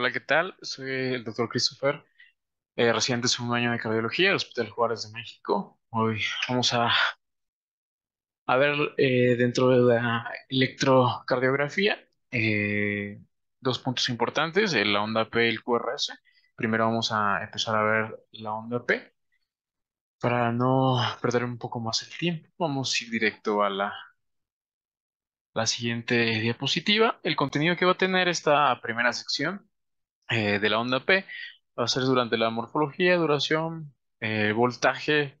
Hola, ¿qué tal? Soy el doctor Christopher, eh, residente de segundo año de cardiología del Hospital Juárez de México. Hoy vamos a, ver eh, dentro de la electrocardiografía eh, dos puntos importantes, eh, la onda P y el QRS. Primero vamos a empezar a ver la onda P. Para no perder un poco más el tiempo, vamos a ir directo a la siguiente diapositiva. El contenido que va a tener esta primera sección eh, de la onda P va a ser durante la morfología, duración, eh, voltaje,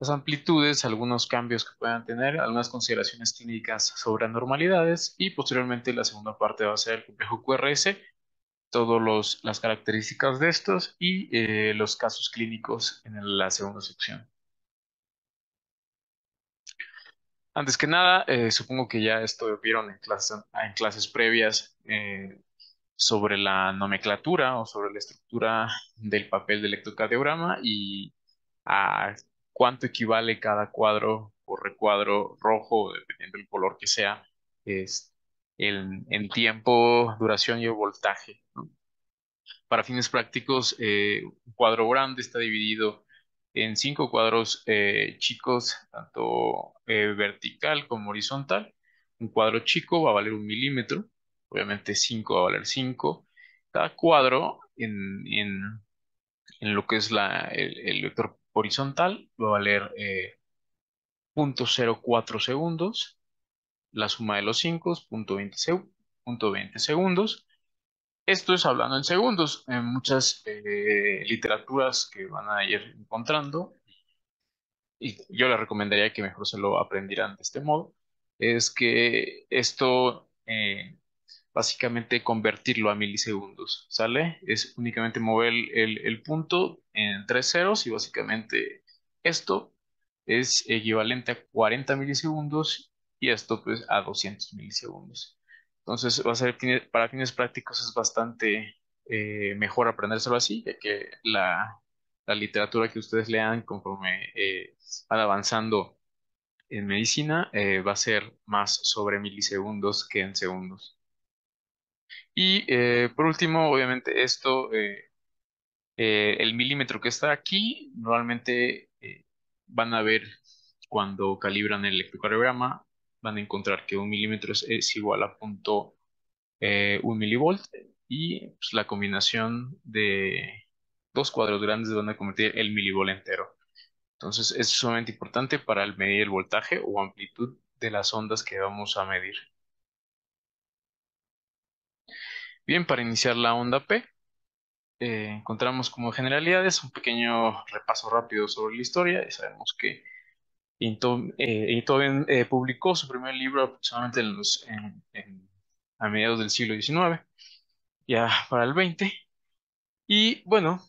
las amplitudes, algunos cambios que puedan tener, algunas consideraciones clínicas sobre anormalidades y posteriormente la segunda parte va a ser el complejo QRS, todas las características de estos y eh, los casos clínicos en la segunda sección. Antes que nada, supongo que ya esto vieron en, en clases previas sobre la nomenclatura o sobre la estructura del papel de electrocardiograma y a cuánto equivale cada cuadro o recuadro rojo, dependiendo del color que sea, es en, tiempo, duración y voltaje. Para fines prácticos, eh, un cuadro grande está dividido en cinco cuadros eh, chicos, tanto eh, vertical como horizontal. Un cuadro chico va a valer un milímetro, obviamente 5 va a valer 5. Cada cuadro en, lo que es el, vector horizontal va a valer 0.04 eh, segundos. La suma de los 5 es 0.20 segundos. Esto es hablando en segundos. En muchas eh, literaturas que van a ir encontrando, y yo les recomendaría que mejor se lo aprendieran de este modo, es que esto eh, básicamente convertirlo a milisegundos, ¿sale? Es únicamente mover el, punto en tres ceros y básicamente esto es equivalente a 40 milisegundos y esto pues a 200 milisegundos. Entonces va a ser para fines prácticos es bastante eh, mejor aprendérselo así, ya que la, literatura que ustedes lean conforme eh, van avanzando en medicina eh, va a ser más sobre milisegundos que en segundos. Y eh, por último, obviamente esto, eh, eh, el milímetro que está aquí, normalmente van a ver cuando calibran el electrocardiograma, van a encontrar que un milímetro es, igual a punto un milivolt y pues, la combinación de dos cuadros grandes van a convertir el milivolt entero. Entonces es sumamente importante para medir el voltaje o amplitud de las ondas que vamos a medir. Bien, para iniciar la onda P, eh, encontramos como generalidades un pequeño repaso rápido sobre la historia. Y sabemos que Einthoven eh, eh, publicó su primer libro aproximadamente a mediados del siglo XIX, ya para el XX. Y bueno,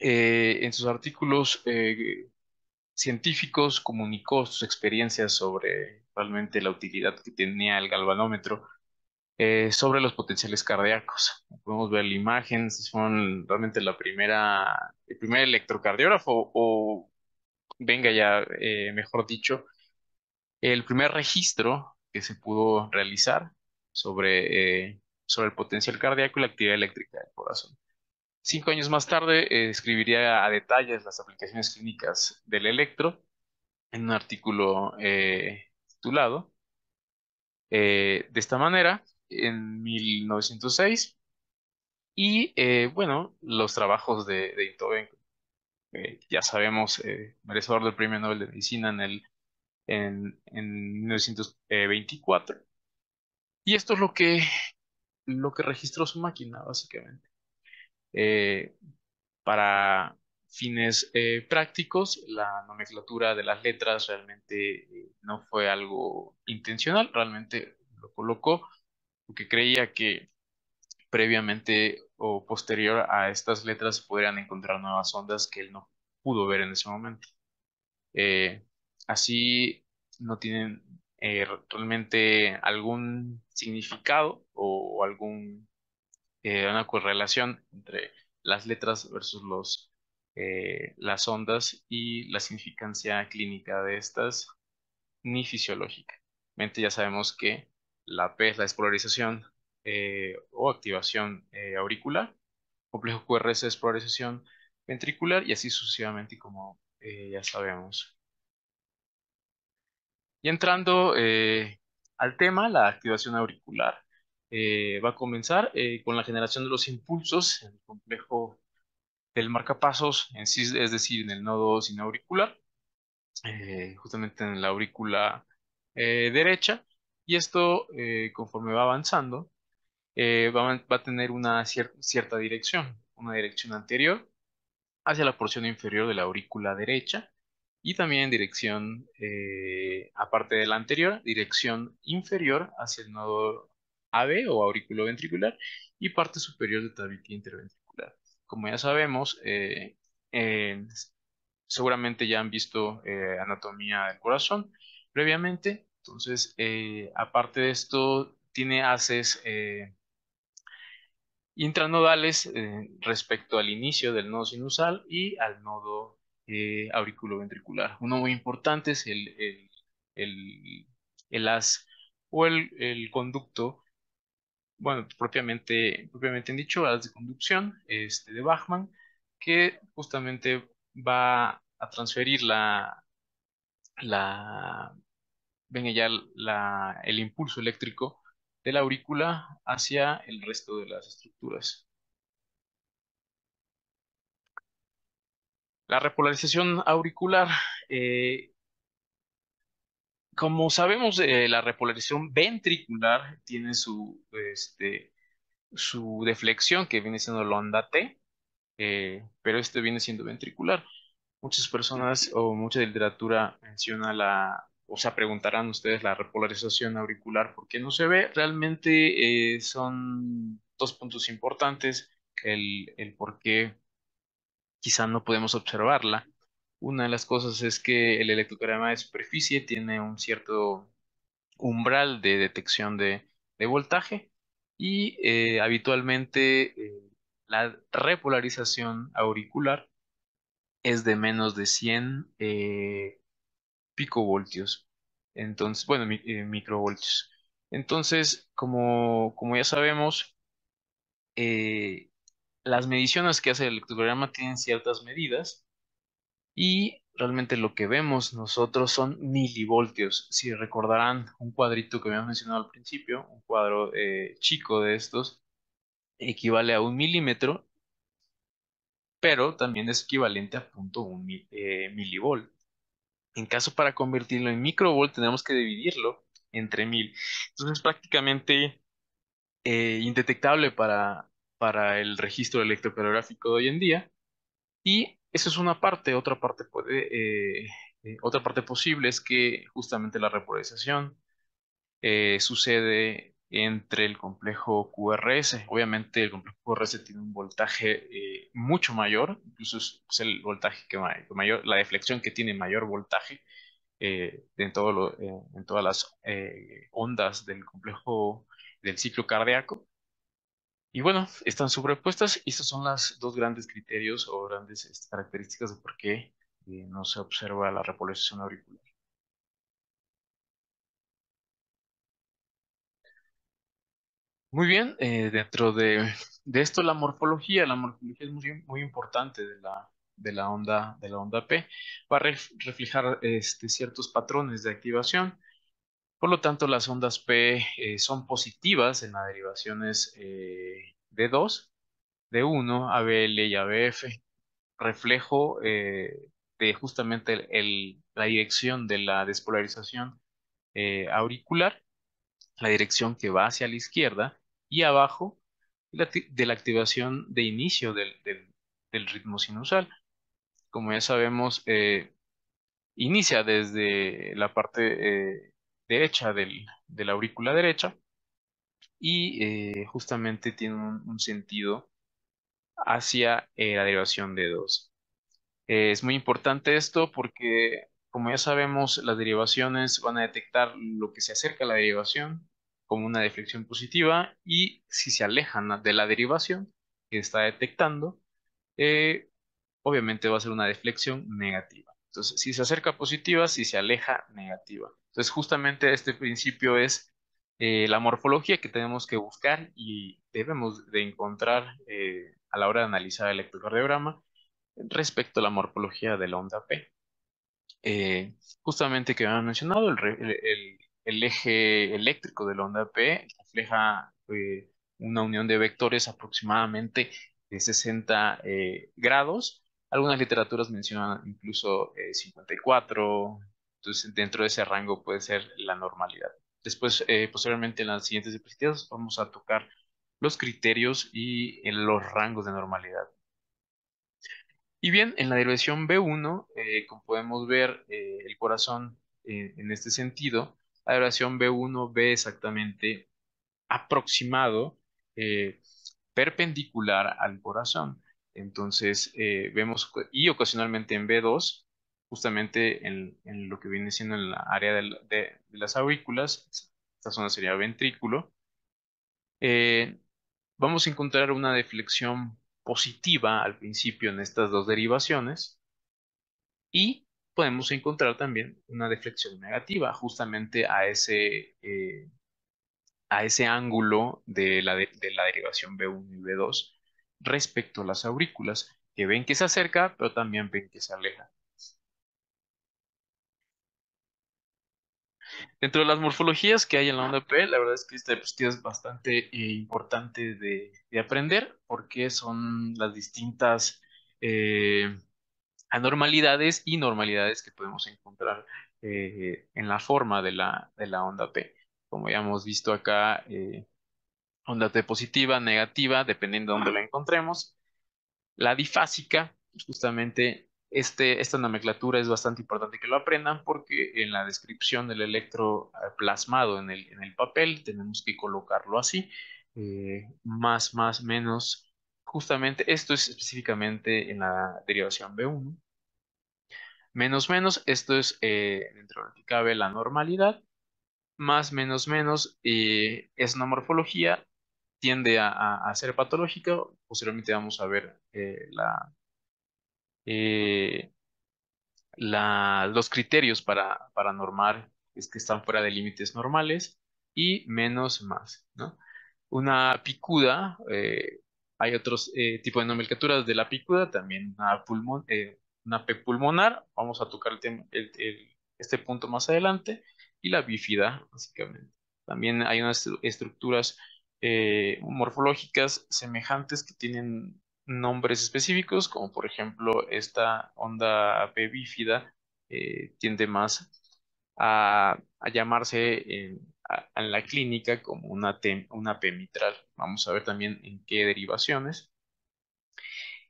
en sus artículos científicos comunicó sus experiencias sobre realmente la utilidad que tenía el galvanómetro eh, sobre los potenciales cardíacos. Podemos ver la imagen, son realmente la primera, el primer electrocardiógrafo o, venga ya, eh, mejor dicho, el primer registro que se pudo realizar sobre, eh, sobre el potencial cardíaco y la actividad eléctrica del corazón. Cinco años más tarde escribiría a detalles las aplicaciones clínicas del electro en un artículo titulado de esta manera, en 1906. Y eh, bueno, los trabajos de, de eh, ya sabemos, eh, merecedor del Premio Nobel de Medicina en, el, en, en 1924. Y esto es lo que, lo que registró su máquina, básicamente. para fines prácticos, la nomenclatura de las letras realmente no fue algo intencional, realmente lo colocó porque creía que previamente o posterior a estas letras podrían encontrar nuevas ondas que él no pudo ver en ese momento. Eh, así no tienen eh, realmente algún significado o, algún eh, correlación entre las letras versus los las ondas y la significancia clínica de estas ni fisiológica. ya sabemos que la P es la despolarización eh, o activación eh, auricular, complejo QRS es polarización ventricular y así sucesivamente como ya sabemos. Y entrando al tema, la activación auricular. va a comenzar con la generación de los impulsos en el complejo del marcapasos en sí, es decir, en el nodo sinauricular, eh, justamente en la aurícula eh, derecha, y esto, eh, conforme va avanzando, va, a tener una cierta dirección, una dirección anterior hacia la porción inferior de la aurícula derecha, y también en dirección, aparte de la anterior, dirección inferior hacia el nodo AB o aurículo ventricular y parte superior de tabique interventricular como ya sabemos, eh, seguramente ya han visto eh, anatomía del corazón previamente. Entonces, eh, aparte de esto, tiene haces intranodales respecto al inicio del nodo sinusal y al nodo auriculoventricular. Uno muy importante es el, el, el, haz o el, conducto bueno, propiamente, propiamente dicho, las de conducción este, de Bachmann, que justamente va a transferir la, la, venga ya la, el impulso eléctrico de la aurícula hacia el resto de las estructuras. La repolarización auricular eh, como sabemos, eh, la repolarización ventricular tiene su, este, su deflexión, que viene siendo la onda T, eh, pero este viene siendo ventricular. Muchas personas o mucha literatura menciona la, o sea, preguntarán ustedes la repolarización auricular, ¿por qué no se ve? Realmente eh, son dos puntos importantes, el, el por qué quizá no podemos observarla una de las cosas es que el electrocardiograma de superficie tiene un cierto umbral de detección de, voltaje y eh, habitualmente eh, la repolarización auricular es de menos de 100 eh, picovoltios. Entonces, bueno, microvoltios. Entonces, como, como ya sabemos, las mediciones que hace el electrocardiograma tienen ciertas medidas y realmente lo que vemos nosotros son milivoltios. Si recordarán un cuadrito que habíamos mencionado al principio, un cuadro eh, chico de estos, equivale a un milímetro, pero también es equivalente a punto un eh, milivolt. En caso para convertirlo en microvolt, tenemos que dividirlo entre mil. Entonces es prácticamente eh, indetectable para, para el registro electrocardiográfico de hoy en día. Y esa es una parte, otra parte puede, eh, eh, otra parte posible es que justamente la repolarización sucede entre el complejo QRS. Obviamente el complejo QRS tiene un voltaje mucho mayor, incluso es, el voltaje que mayor, la deflexión que tiene mayor voltaje en, todo lo, en todas las ondas del complejo del ciclo cardíaco. Y bueno, están sobrepuestas y estos son los dos grandes criterios o grandes este, características de por qué eh, no se observa la repolarización auricular. Muy bien, eh, dentro de, esto la morfología, la morfología es muy, muy importante de la, de la, onda, de la onda P, va a reflejar este, ciertos patrones de activación. Por lo tanto, las ondas P eh, son positivas en las derivaciones eh, de 2, de 1, ABL y ABF, reflejo eh, de justamente la dirección de la despolarización auricular, la dirección que va hacia la izquierda, y abajo de la activación de inicio del, del ritmo sinusal. Como ya sabemos, inicia desde la parte derecha del, de la aurícula derecha y eh, justamente tiene un, sentido hacia eh, la derivación de 2. es muy importante esto porque, como ya sabemos, las derivaciones van a detectar lo que se acerca a la derivación como una deflexión positiva y si se alejan de la derivación que está detectando, eh, obviamente va a ser una deflexión negativa. Entonces, si se acerca positiva, si se aleja negativa. Entonces, justamente este principio es eh, la morfología que tenemos que buscar y debemos de encontrar eh, a la hora de analizar el electrocardiograma respecto a la morfología de la onda P. Justamente que habían mencionado, el, eje eléctrico de la onda P refleja una unión de vectores aproximadamente de 60 grados. Algunas literaturas mencionan incluso 54, entonces dentro de ese rango puede ser la normalidad. Después, eh, posteriormente en las siguientes diapositivas, vamos a tocar los criterios y los rangos de normalidad. Y bien, en la derivación B1, eh, como podemos ver, eh, el corazón en este sentido, la derivación B1 ve exactamente aproximado perpendicular al corazón. Entonces, vemos, y ocasionalmente en B2, justamente en, lo que viene siendo en la área de, las aurículas, esta zona sería ventrículo, eh, vamos a encontrar una deflexión positiva al principio en estas dos derivaciones y podemos encontrar también una deflexión negativa justamente a ese, eh, a ese ángulo de la, de la derivación B1 y B2 respecto a las aurículas, que ven que se acerca, pero también ven que se aleja. Dentro de las morfologías que hay en la onda P, la verdad es que esta diapositiva es bastante eh, importante de, aprender porque son las distintas eh, anormalidades y normalidades que podemos encontrar eh, en la forma de la, de la onda P. Como ya hemos visto acá, onda T positiva, negativa, dependiendo de dónde la encontremos. La difásica, justamente este, esta nomenclatura es bastante importante que lo aprendan porque en la descripción del electro eh, plasmado en el, en el papel tenemos que colocarlo así, eh, más, más, menos. Justamente esto es específicamente en la derivación B1. Menos, menos, esto es eh, dentro de lo que cabe la normalidad. Más, menos, menos es una morfología, tiende a, ser patológica. Posteriormente vamos a ver la eh, los criterios para, para normar es que están fuera de límites normales y menos más, ¿no? Una picuda, eh, hay otros eh, tipos de nomenclaturas de la picuda, también una, pulmón, una P pulmonar, vamos a tocar este punto más adelante, y la bífida, básicamente. También hay unas estructuras morfológicas semejantes que tienen nombres específicos, como por ejemplo esta onda P bífida eh, tiende más a, llamarse en, la clínica como una, una P mitral. Vamos a ver también en qué derivaciones.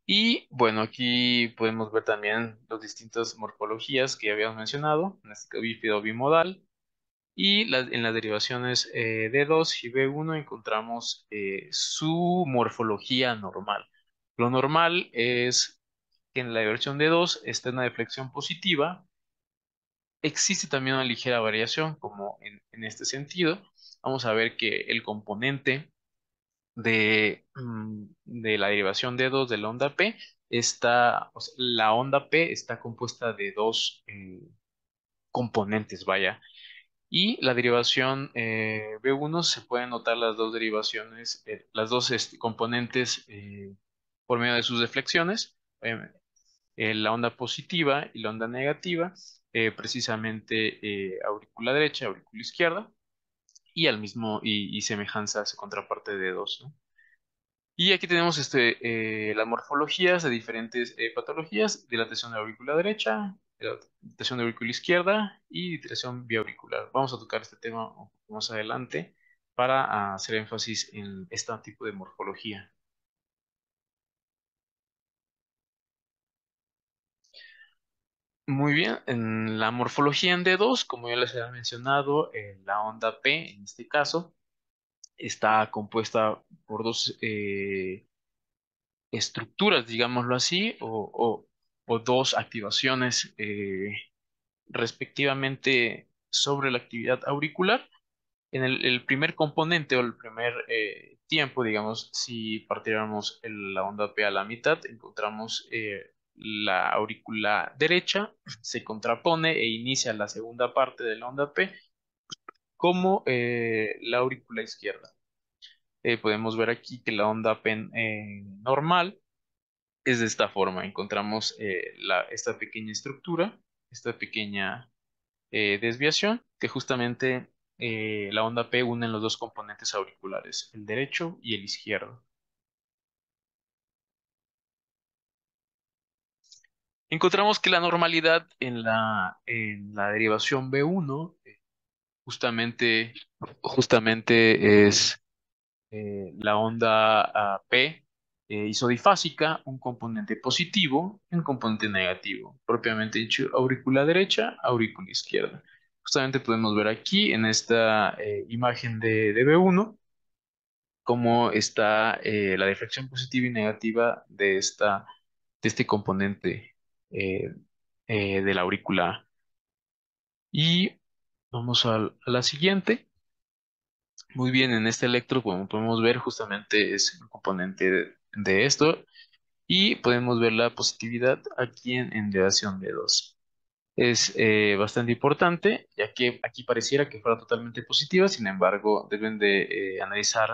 Y bueno, aquí podemos ver también las distintas morfologías que habíamos mencionado, en este bífido bimodal. Y en las derivaciones eh, D2 y B1 encontramos eh, su morfología normal. Lo normal es que en la versión de 2 esté una deflexión positiva. Existe también una ligera variación, como en, este sentido. Vamos a ver que el componente de, mm, de la derivación de 2 de la onda P está, la onda P está compuesta de dos eh, componentes, vaya. Y la derivación eh, B1 se pueden notar las dos derivaciones, eh, las dos este, componentes por medio de sus deflexiones, la onda positiva y la onda negativa, eh, precisamente aurícula derecha, aurícula izquierda, y al mismo, y, semejanza a contraparte de dos, Y aquí tenemos este, las morfologías de diferentes patologías, dilatación de aurícula derecha, dilatación de aurícula izquierda y dilatación biauricular. Vamos a tocar este tema más adelante para hacer énfasis en este tipo de morfología. Muy bien, en la morfología en D2, como ya les había mencionado, eh, la onda P, en este caso, está compuesta por dos eh, estructuras, digámoslo así, o, dos activaciones eh, respectivamente sobre la actividad auricular. En el, primer componente o el primer tiempo, digamos, si partiéramos la onda P a la mitad, encontramos la aurícula derecha se contrapone e inicia la segunda parte de la onda P como la aurícula izquierda. podemos ver aquí que la onda pen normal es de esta forma. Encontramos esta pequeña estructura, esta pequeña desviación, que justamente la onda P une los dos componentes auriculares, el derecho y el izquierdo. Encontramos que la normalidad en la, en la derivación B1 eh, justamente, justamente es eh, la onda P eh, isodifásica, un componente positivo y un componente negativo, propiamente dicho aurícula derecha, aurícula izquierda. Justamente podemos ver aquí en esta imagen de, de, B1 cómo está la deflexión positiva y negativa de, esta, de este componente eh, eh, de la aurícula. Y vamos a, la siguiente. Muy bien, en este electro, como podemos ver, justamente es un componente de, esto. Y podemos ver la positividad aquí en, en de 2 es eh, bastante importante, ya que aquí pareciera que fuera totalmente positiva, sin embargo, deben de analizar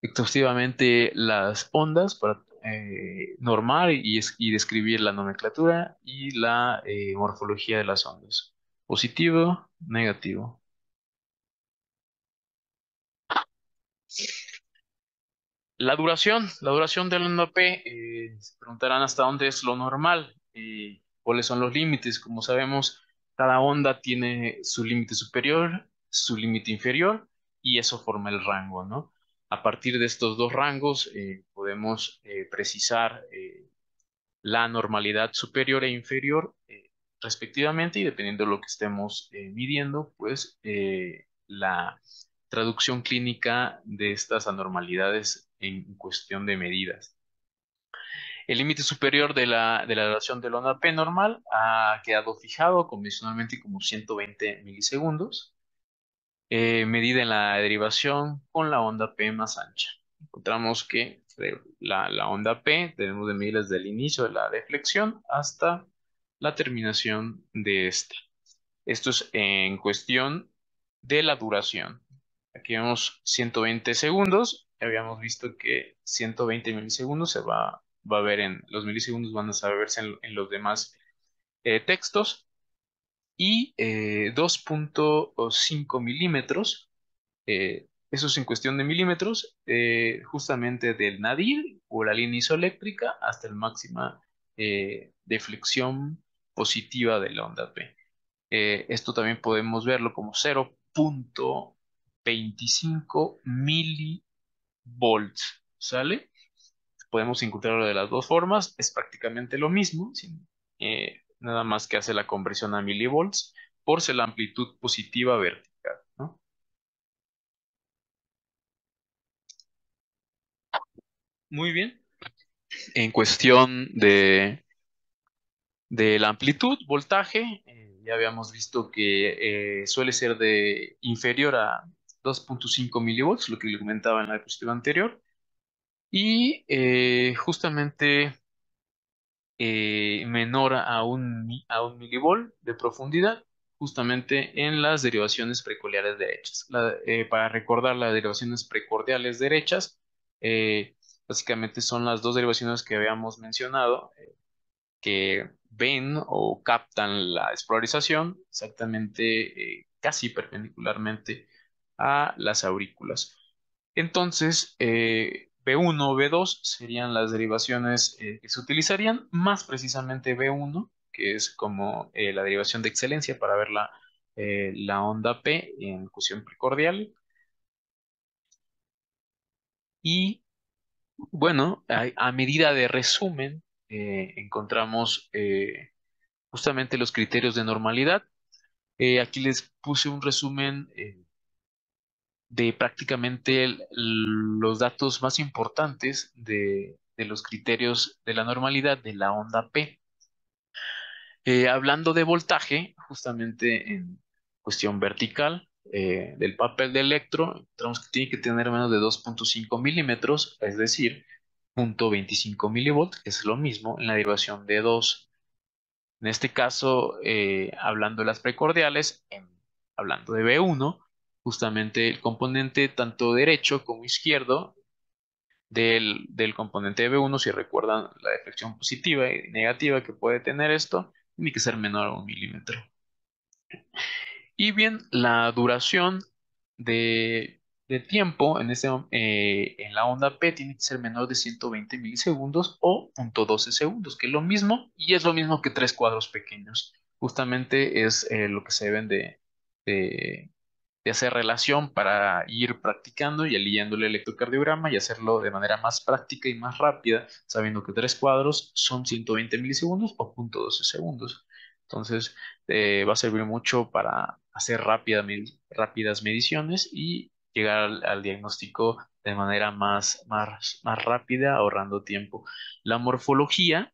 exhaustivamente las ondas para eh, normal y, describir la nomenclatura y la eh, morfología de las ondas. Positivo, negativo. La duración, la duración del onda P, eh, se preguntarán hasta dónde es lo normal, y cuáles son los límites. Como sabemos, cada onda tiene su límite superior, su límite inferior, y eso forma el rango, ¿no? A partir de estos dos rangos eh, podemos eh, precisar eh, la normalidad superior e inferior respectivamente y dependiendo de lo que estemos midiendo, pues la traducción clínica de estas anormalidades en cuestión de medidas. El límite superior de la, de la duración del onda P normal ha quedado fijado convencionalmente como 120 milisegundos eh, medida en la derivación con la onda P más ancha. Encontramos que la, la onda P tenemos de medir desde el inicio de la deflexión hasta la terminación de esta. Esto es en cuestión de la duración. Aquí vemos 120 segundos. Habíamos visto que 120 milisegundos se va, va a ver en los milisegundos, van a verse en, los demás eh, textos y 2.5 eh, milímetros, eh, eso es en cuestión de milímetros, eh, justamente del nadir o la línea isoeléctrica hasta el máxima deflexión positiva de la onda P. esto también podemos verlo como 0.25 milivolts, ¿sale? Podemos encontrarlo de las dos formas, es prácticamente lo mismo, nada más que hace la conversión a milivolts por la amplitud positiva vertical. Muy bien. En cuestión de, de la amplitud, voltaje, eh, ya habíamos visto que eh, suele ser de inferior a 2.5 milivolts, lo que le comentaba en la diapositiva anterior. Y eh, justamente menor a un, a un milivol de profundidad, justamente en las derivaciones precordiales derechas. Para recordar las derivaciones precordiales derechas, básicamente son las dos derivaciones que habíamos mencionado, que ven o captan la despolarización exactamente casi perpendicularmente a las aurículas. Entonces, B1 o B2 serían las derivaciones eh, que se utilizarían, más precisamente B1, que es como eh, la derivación de excelencia para ver la, eh, la onda P en cuestión precordial. Y bueno, a, medida de resumen, encontramos justamente los criterios de normalidad. aquí les puse un resumen de prácticamente los datos más importantes de, los criterios de la normalidad de la onda P. Eh, hablando de voltaje, justamente en cuestión vertical eh, del papel de electro, encontramos que tiene que tener menos de 2.5 milímetros, es decir, 0.25 milivolts, que es lo mismo en la derivación de 2. En este caso, eh, hablando de las precordiales, en hablando de B1, justamente el componente tanto derecho como izquierdo del, del componente de B1, si recuerdan la deflexión positiva y negativa que puede tener esto, tiene que ser menor a un milímetro. Y bien, la duración de, tiempo en, eh, en la onda P tiene que ser menor de 120 milisegundos o 0.12 segundos, que es lo mismo y es lo mismo que tres cuadros pequeños. Justamente es eh, lo que se deben de, de hacer relación para ir practicando y leyendo el electrocardiograma y hacerlo de manera más práctica y más rápida, sabiendo que tres cuadros son 120 milisegundos o 0.12 segundos. Entonces, eh, va a servir mucho para hacer rápidas mediciones y llegar al, diagnóstico de manera más, más, más rápida, ahorrando tiempo. La morfología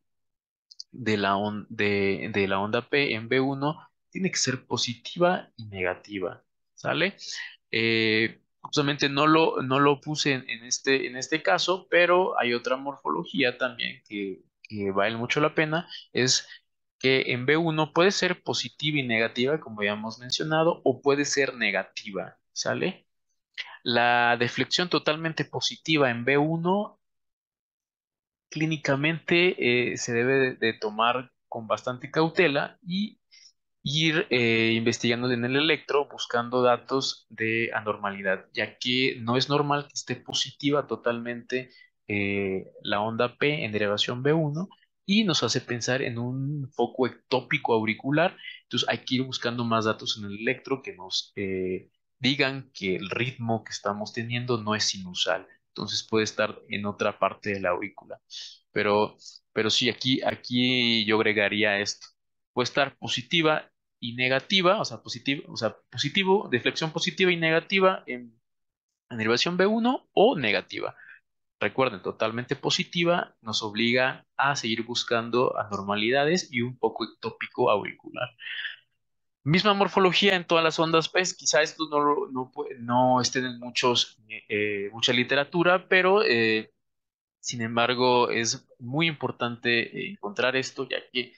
de la, de, de la onda P en B1 tiene que ser positiva y negativa. ¿sale? Eh, justamente no lo, no lo puse en, este, en este caso, pero hay otra morfología también que, vale mucho la pena, es que en B1 puede ser positiva y negativa, como ya hemos mencionado, o puede ser negativa, ¿sale? La deflexión totalmente positiva en B1 clínicamente eh, se debe de, tomar con bastante cautela y ir eh, investigando en el electro, buscando datos de anormalidad, ya que no es normal que esté positiva totalmente eh, la onda P en derivación B1 y nos hace pensar en un foco ectópico auricular. Entonces hay que ir buscando más datos en el electro que nos eh, digan que el ritmo que estamos teniendo no es sinusal. Entonces puede estar en otra parte de la aurícula. Pero, pero sí, aquí, aquí yo agregaría esto puede estar positiva y negativa, o sea, positivo, o sea, positivo, deflexión positiva y negativa en, derivación B1 o negativa. Recuerden, totalmente positiva nos obliga a seguir buscando anormalidades y un poco ectópico auricular. Misma morfología en todas las ondas PES, quizá esto no, no, estén en muchos, eh, mucha literatura, pero eh, sin embargo es muy importante encontrar esto, ya que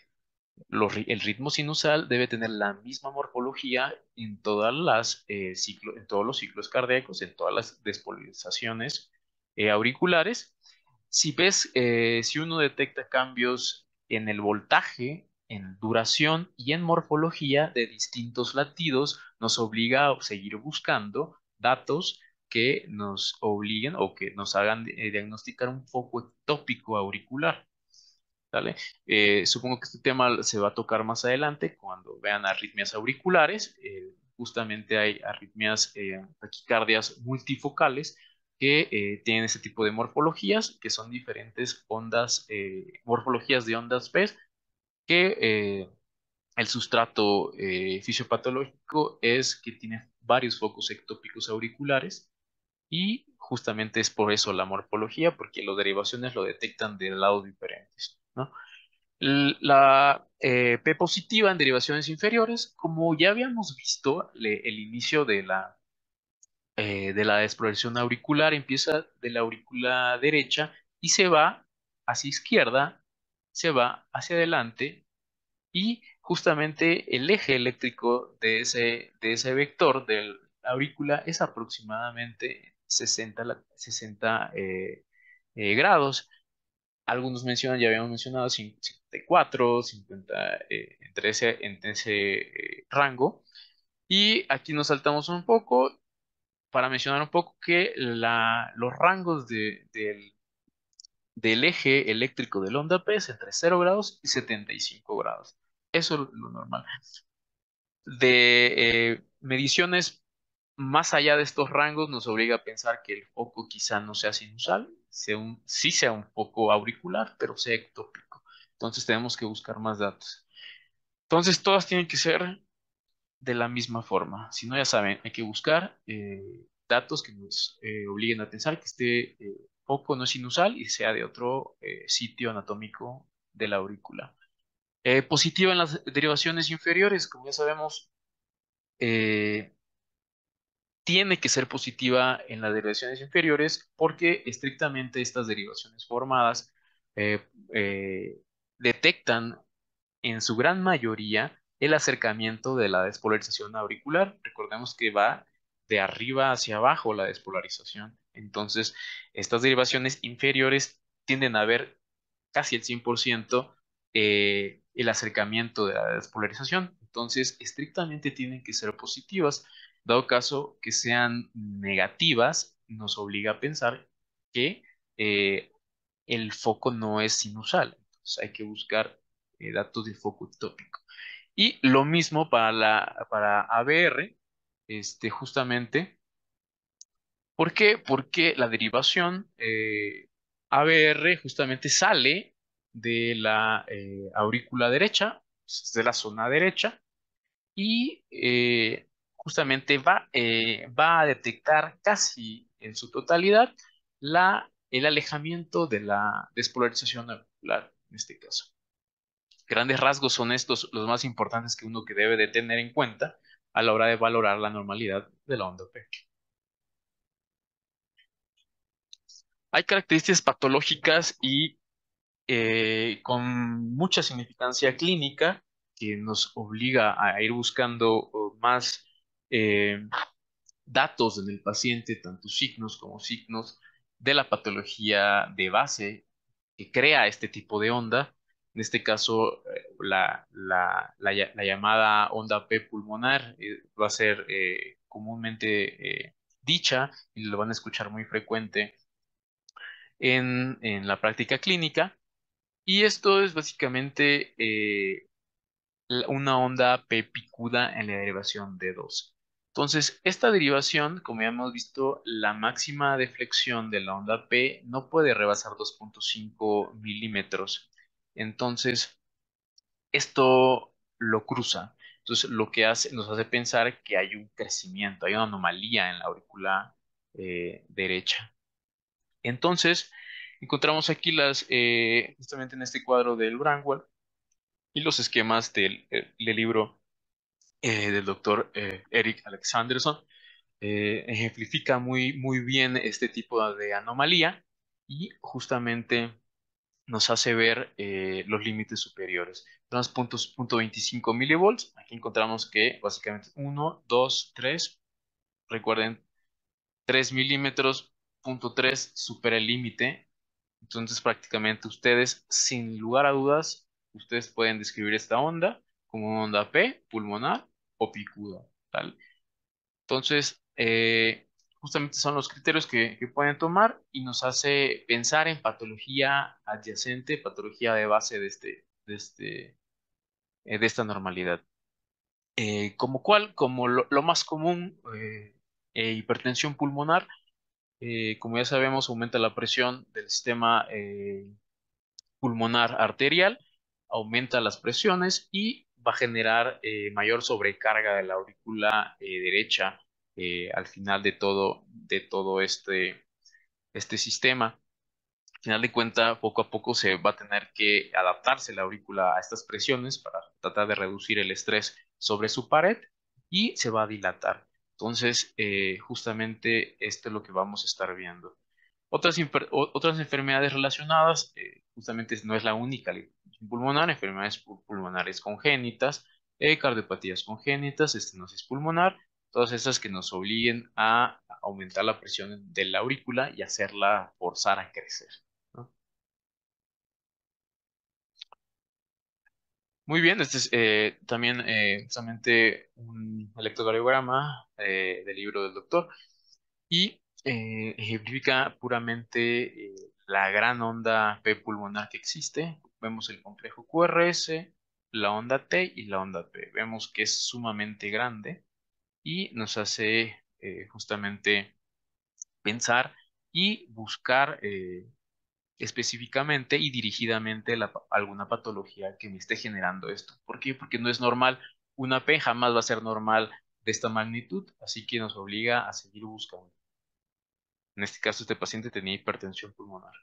el ritmo sinusal debe tener la misma morfología en, todas las, eh, en todos los ciclos cardíacos, en todas las despolarizaciones eh, auriculares. Si ves, eh, si uno detecta cambios en el voltaje, en duración y en morfología de distintos latidos, nos obliga a seguir buscando datos que nos obliguen o que nos hagan diagnosticar un foco ectópico auricular. Eh, supongo que este tema se va a tocar más adelante cuando vean arritmias auriculares. Eh, justamente hay arritmias eh, taquicardias multifocales que tienen ese tipo de morfologías, que son diferentes ondas, morfologías de ondas B, que el sustrato fisiopatológico es que tiene varios focos ectópicos auriculares y justamente es por eso la morfología, porque las derivaciones lo detectan de lados diferentes. La eh, P positiva en derivaciones inferiores, como ya habíamos visto, el inicio de la, eh, de la exploración auricular empieza de la aurícula derecha y se va hacia izquierda, se va hacia adelante y justamente el eje eléctrico de ese, de ese vector de la aurícula es aproximadamente 60, 60 eh, grados algunos mencionan, ya habíamos mencionado, 54, 50, eh, entre ese, ese eh, rango. Y aquí nos saltamos un poco para mencionar un poco que los rangos del, eje eléctrico del onda P es entre 0 grados y 75 grados. Eso es lo normal. De eh, mediciones más allá de estos rangos nos obliga a pensar que el foco quizá no sea sinusal, sea un, sí sea un poco auricular, pero sea ectópico. Entonces tenemos que buscar más datos. Entonces todas tienen que ser de la misma forma. Si no, ya saben, hay que buscar eh, datos que nos eh, obliguen a pensar que este foco no es sinusal y sea de otro sitio anatómico de la aurícula. positiva en las derivaciones inferiores, como ya sabemos, tiene que ser positiva en las derivaciones inferiores porque estrictamente estas derivaciones formadas detectan en su gran mayoría el acercamiento de la despolarización auricular. Recordemos que va de arriba hacia abajo la despolarización. Entonces, estas derivaciones inferiores tienden a ver casi el 100% eh, el acercamiento de la despolarización. Entonces, estrictamente tienen que ser positivas. Dado caso que sean negativas, nos obliga a pensar que eh, el foco no es sinusal. Entonces, hay que buscar eh, datos de foco tópico. Y lo mismo para, la, para ABR, este, justamente. ¿Por qué? Porque la derivación eh, ABR justamente sale de la eh, aurícula derecha, de la zona derecha, y eh, justamente va, va a detectar casi en su totalidad la, el alejamiento de la despolarización auricular en este caso. Grandes rasgos son estos los más importantes que uno que debe de tener en cuenta a la hora de valorar la normalidad de la onda P. Hay características patológicas y eh, con mucha significancia clínica que nos obliga a ir buscando más eh, datos en el paciente, tanto signos como signos de la patología de base que crea este tipo de onda en este caso, eh, la, llamada onda P pulmonar eh, va a ser eh, comúnmente dicha y lo van a escuchar muy frecuente en, la práctica clínica. Y esto es básicamente una onda P picuda en la derivación de 2. Entonces, esta derivación, como ya hemos visto, la máxima deflexión de la onda P no puede rebasar 2.5 milímetros entonces, esto lo cruza. Entonces, lo que hace, nos hace pensar que hay un crecimiento, hay una anomalía en la aurícula eh, derecha. Entonces, encontramos aquí las, eh, justamente en este cuadro del Brangwell y los esquemas del, eh, libro del doctor Eric Alexanderson. ejemplifica muy, muy bien este tipo de anomalía y justamente nos hace ver eh, los límites superiores. Entonces, puntos, punto 25 milivolts. Aquí encontramos que básicamente 1, 2, 3. Recuerden, 3 milímetros, punto 3 supera el límite. Entonces, prácticamente ustedes, sin lugar a dudas, ustedes pueden describir esta onda como onda P, pulmonar o picuda. ¿tal? Entonces, eh, justamente son los criterios que, pueden tomar y nos hace pensar en patología adyacente, patología de base de, este, de, este, eh, de esta normalidad. Eh, como cual, como lo, más común, eh, hipertensión pulmonar, como ya sabemos, aumenta la presión del sistema pulmonar arterial, aumenta las presiones y va a generar mayor sobrecarga de la aurícula derecha eh, al final de todo, de todo este, este sistema. Al final de cuentas, poco a poco se va a tener que adaptarse la aurícula a estas presiones para tratar de reducir el estrés sobre su pared y se va a dilatar. Entonces, eh, justamente esto es lo que vamos a estar viendo. Otras, otras enfermedades relacionadas, eh, justamente no es la única pulmonar, enfermedades pulmonares congénitas, cardiopatías congénitas, estenosis pulmonar todas esas que nos obliguen a aumentar la presión de la aurícula y hacerla forzar a crecer. Muy bien, este es eh, también eh, justamente un electrocardiograma eh, del libro del doctor y ejemplifica puramente la gran onda P pulmonar que existe. Vemos el complejo QRS, la onda T y la onda P. Vemos que es sumamente grande y nos hace eh, justamente pensar y buscar eh, específicamente y dirigidamente alguna patología que me esté generando esto. ¿Por qué? Porque no es normal. Una P jamás va a ser normal de esta magnitud, así que nos obliga a seguir buscando. En este caso, este paciente tenía hipertensión pulmonar.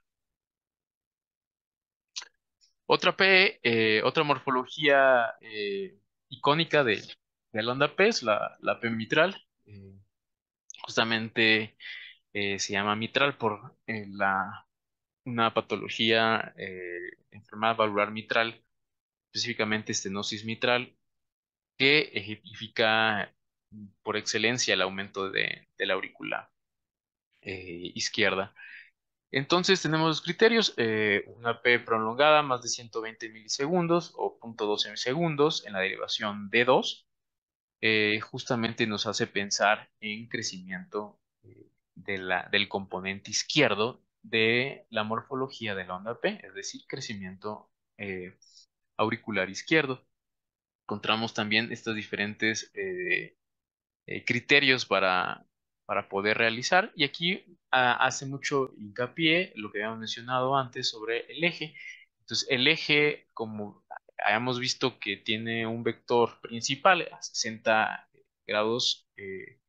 Otra P, eh, otra morfología icónica de, de la onda P la, la P mitral. Eh, justamente eh, se llama mitral por eh, la, una patología, enfermedad valvular mitral, específicamente estenosis mitral, que ejemplifica por excelencia el aumento de, la aurícula izquierda. Entonces tenemos los criterios, eh, una P prolongada más de 120 milisegundos o 0.12 segundos en la derivación D2, eh, justamente nos hace pensar en crecimiento del componente izquierdo de la morfología de la onda P, es decir, crecimiento auricular izquierdo. Encontramos también estos diferentes eh, criterios para, para poder realizar. Y aquí ah, hace mucho hincapié lo que habíamos mencionado antes sobre el eje. Entonces, el eje, como hayamos visto que tiene un vector principal a 60 grados, eh,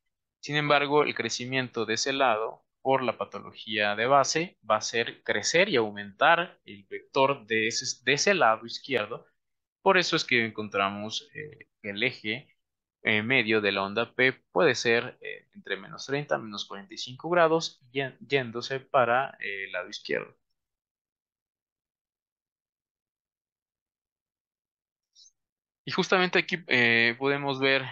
sin embargo, el crecimiento de ese lado por la patología de base va a ser crecer y aumentar el vector de ese, de ese lado izquierdo. Por eso es que encontramos eh, el eje en medio de la onda P puede ser eh, entre menos 30 a menos 45 grados, yéndose para eh, el lado izquierdo. Y justamente aquí eh, podemos ver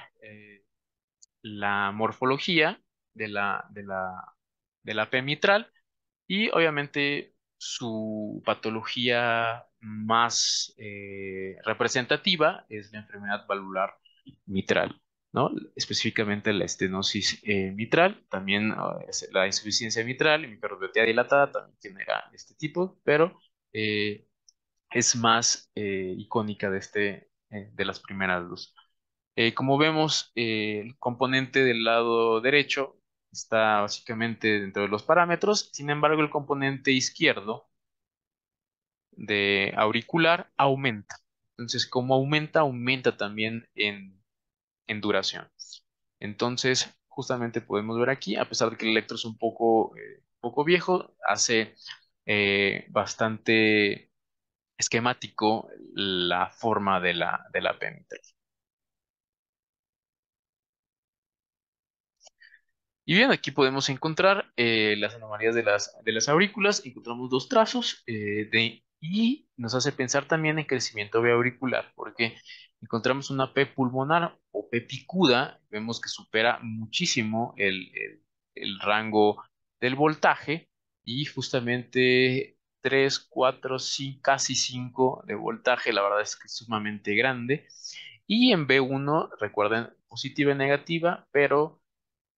la morfología de la, de la, de la P mitral y obviamente su patología más representativa es la enfermedad valvular mitral, ¿no? Específicamente la estenosis eh, mitral, también ah, la insuficiencia mitral y microbiota dilatada también genera este tipo, pero eh, es más eh, icónica de, este, de las primeras dos. como vemos, el componente del lado derecho está básicamente dentro de los parámetros, sin embargo el componente izquierdo de auricular aumenta. Entonces, como aumenta, aumenta también en en duración. Entonces, justamente podemos ver aquí, a pesar de que el electro es un poco, eh, poco viejo, hace eh, bastante esquemático la forma de la, de la Y bien, aquí podemos encontrar eh, las anomalías de las, de las aurículas. Encontramos dos trazos de, y nos hace pensar también en crecimiento auricular, porque encontramos una P pulmonar o P picuda, vemos que supera muchísimo el, rango del voltaje y justamente 3, 4, casi 5 de voltaje, la verdad es que es sumamente grande. Y en B1, recuerden, positiva y negativa, pero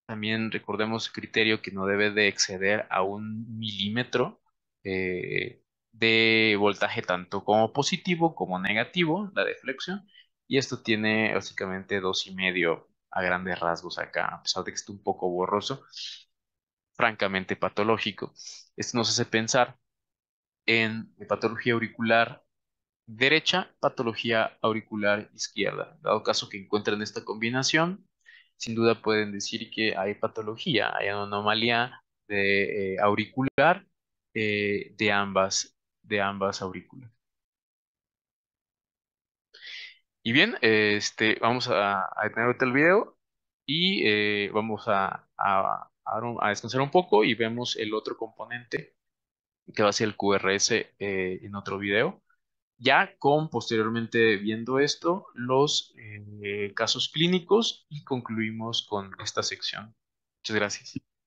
también recordemos el criterio que no debe de exceder a un milímetro eh, de voltaje tanto como positivo como negativo, la deflexión. Y esto tiene básicamente dos y medio a grandes rasgos acá, a pesar de que esté un poco borroso, francamente patológico. Esto nos hace pensar en patología auricular derecha, patología auricular izquierda. Dado caso que encuentren esta combinación, sin duda pueden decir que hay patología, hay anomalía de, eh, auricular eh, de, ambas, de ambas aurículas. Y bien, este, vamos a, a detener el video y eh, vamos a, a, descansar un poco y vemos el otro componente que va a ser el QRS eh, en otro video. Ya con posteriormente viendo esto, los eh, casos clínicos y concluimos con esta sección. Muchas gracias.